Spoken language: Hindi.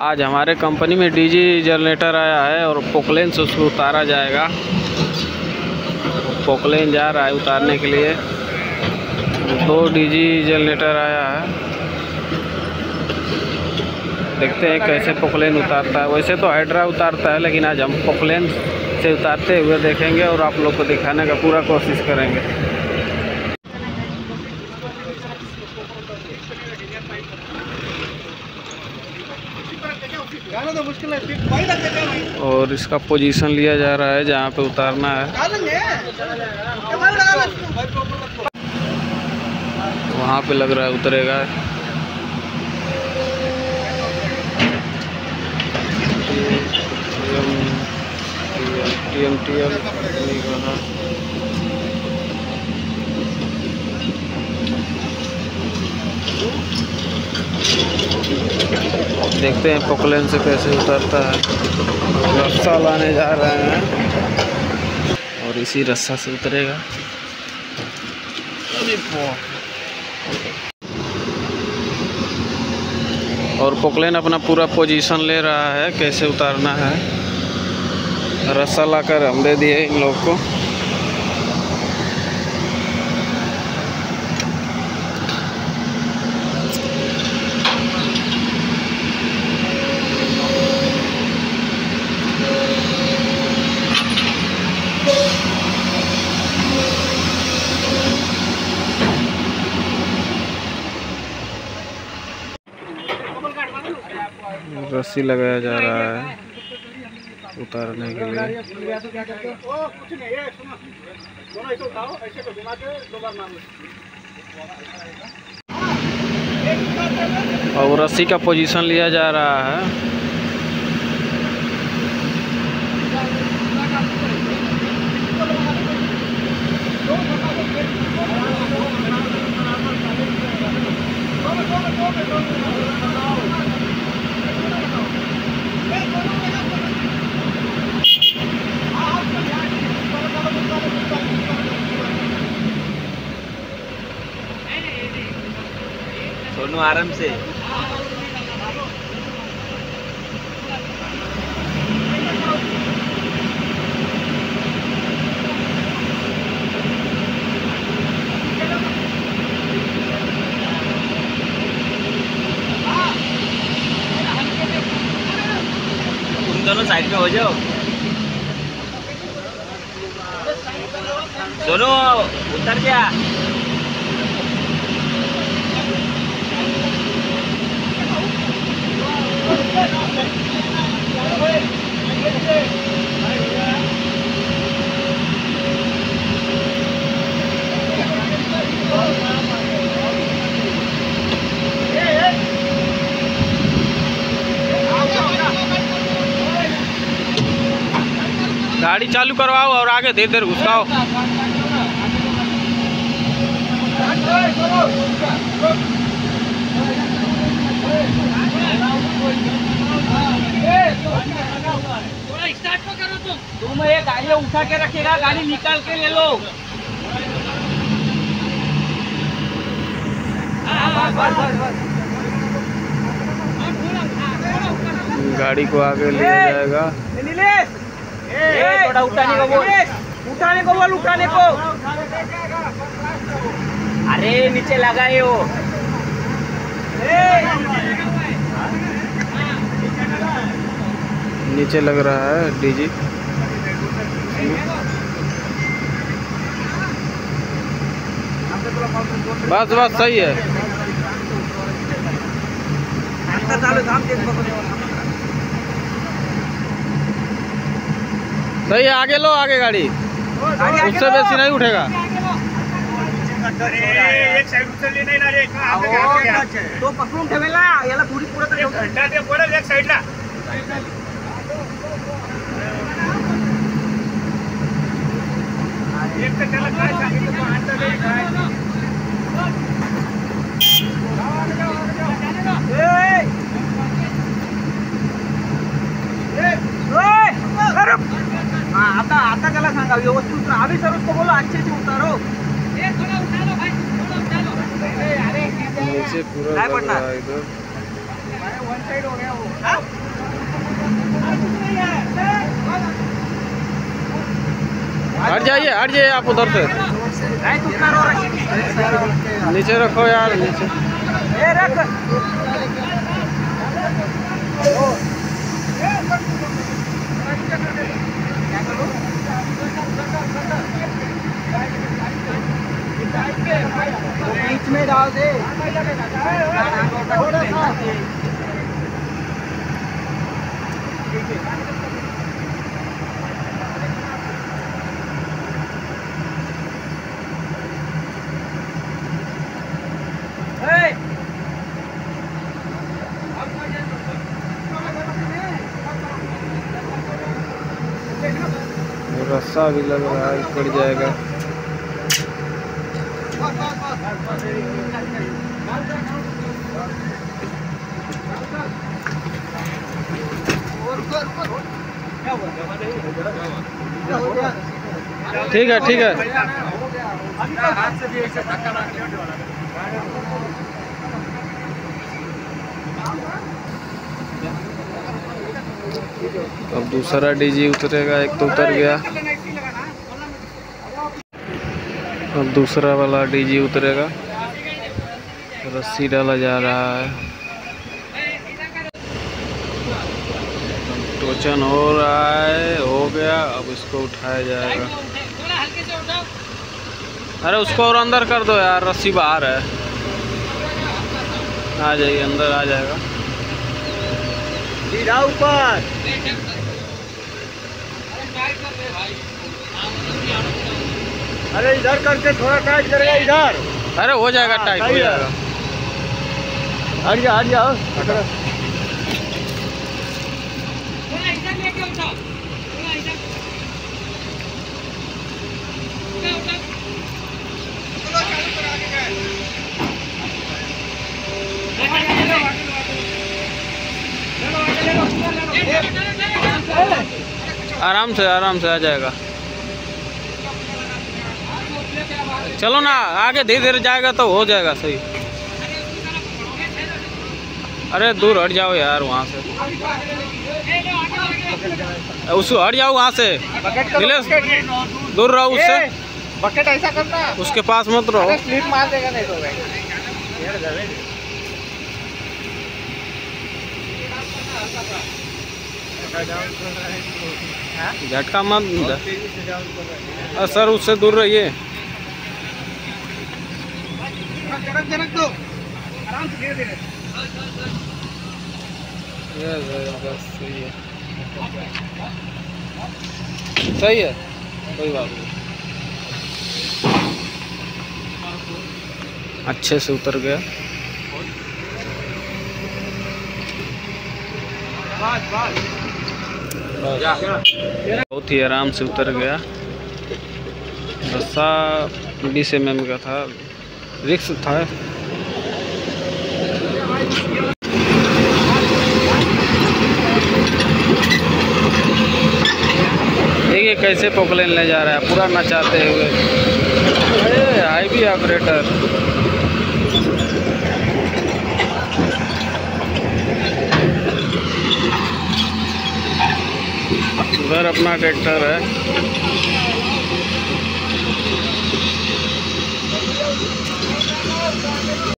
आज हमारे कंपनी में डीजी जनरेटर आया है और पोकलेन से उसको उतारा जाएगा। पोकलेन जा रहा है उतारने के लिए। दो डीजी जनरेटर आया है। देखते हैं कैसे पोकलेन उतारता है। वैसे तो हाइड्रा उतारता है, लेकिन आज हम पोकलेन से उतारते हुए देखेंगे और आप लोग को दिखाने का पूरा कोशिश करेंगे। और इसका पोजीशन लिया जा रहा है जहाँ पे उतारना है वहाँ पे लग रहा है उतरेगा टी एम टी एम देखते हैं पोकलेन से कैसे उतरता है। रस्सा लाने जा रहे हैं। और इसी रस्सा से उतरेगा। और पोकलेन अपना पूरा पोजीशन ले रहा है, कैसे उतारना है। रस्सा लाकर हम दे दिए इन लोग को। रस्सी लगाया जा रहा है उतारने के लिए। और रस्सी का पोजीशन लिया जा रहा है। सोनू आराम से। दोनों साइड में हो जाओ। सोनू उतर जा। गाड़ी चालू करवाओ और आगे धीरे धीरे घुसाओ तुम ये गाड़ी उठा के रखेगा गाड़ी निकाल के ले लो गाड़ी को आगे ले जाएगा ए, थोड़ा उठाने को बोल। उठाने को बोल उठाने को। अरे नीचे लगाए हो। नीचे लग रहा है डीजी। बस बस सही है। सही है आगे लो आगे गाड़ी। उससे बेसी नहीं उठेगा। एक साइड उचलली नाही ना रे आपल्या घरात घ्या. तो पकडून ठेवेला याला थोडी पुढे घंटा ते पडेल एक साईडला एक तर त्याला काय सांगितलं तो आणलं नाही काय आता आता त्याला सांगा व्यवस्थित. आम्ही सर्वच तो बोलो अच्छे से उतारो काय पडणार? वन साइड हो गया वो हट जाइए हट जाइए आप उधर से। नीचे रखो यार नीचे। बीच में डाल दे थोड़ा सा Hey! रस्सा भी लग रहा है पड़ जाएगा। ठीक है ठीक है। से अब दूसरा डीजी उतरेगा, एक तो उतर गया। अब दूसरा वाला डीजी उतरेगा। रस्सी डाला जा रहा है। टोचन हो रहा है हो गया अब इसको उठाया जाएगा। अरे उसको और अंदर कर दो यार रस्सी बाहर है। आ जाइए अंदर आ जाएगा। सीधा ऊपर। अरे इधर करके थोड़ा टाइट करेगा इधर। अरे हो जाएगा टाइट हो जाएगा। हट हट जाओ आराम से आराम से आ जाएगा। चलो ना आगे धीरे धीरे जाएगा तो हो जाएगा सही। अरे दूर हट जाओ यार वहाँ से। उसको हट जाओ वहाँ से। नीलेश दूर रहो उससे। बकेट ऐसा करना। उसके पास मत रहो। स्लिप मार देगा नहीं तो झटका मत सर उससे दूर रहिए। जरक जरक दो। आराम से धीरे धीरे। बस सही है। सही है? कोई बात नहीं। अच्छे से उतर गया। बहुत ही आराम से उतर गया। रस्सा बीस एम एम का था। रिक्स था। देखिए कैसे पोकलेन ले जा रहा है, पूरा नचाते हुए। अरे हाईवी ऑपरेटर। उधर अपना ट्रैक्टर है।